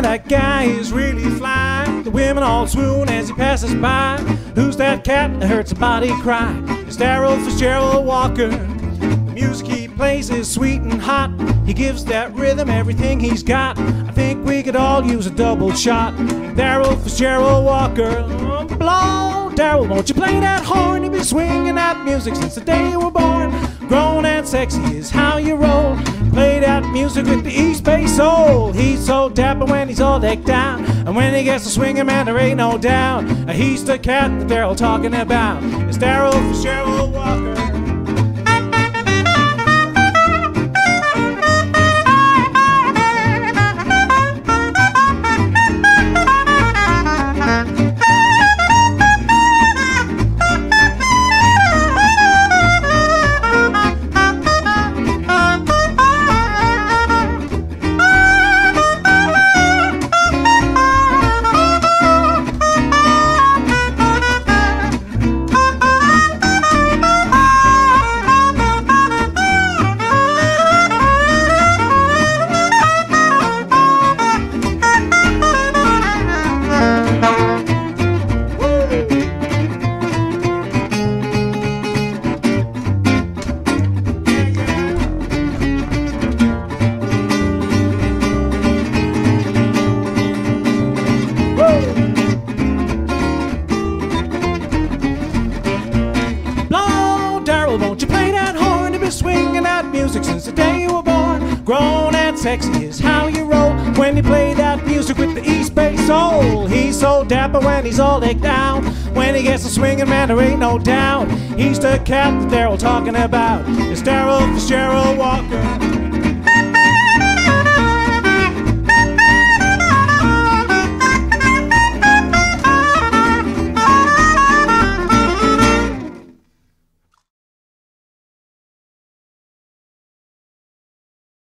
Man, that guy is really fly. The women all swoon as he passes by. Who's that cat that heard somebody cry? It's Darryl Fitzgerald Walker. The music he plays is sweet and hot. He gives that rhythm everything he's got. I think we could all use a double shot. Darryl Fitzgerald Walker. Blow, Darryl, won't you play that horn? You've been swinging that music since the day you were born. Grown and sexy is how you roll. Play that music with the Bay Soul. He's so dapper when he's all decked out. And when he gets to swinging, man, there ain't no doubt. He's the cat that they're all talking about. It's Darryl Fitzgerald Walker. Darryl, you play that horn? You've been swinging that music since the day you were born. Grown and sexy is how you roll when you play that music with the East Bay Soul. He's so dapper when he's all decked down. When he gets to swinging, man, there ain't no doubt. He's the cat that all talking about. It's Darryl Fitzgerald.